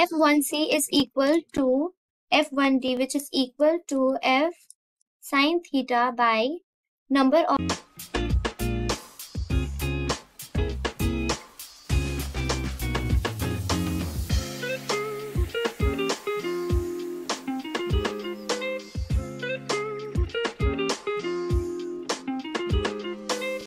f1c is equal to f1d which is equal to f sine theta by number of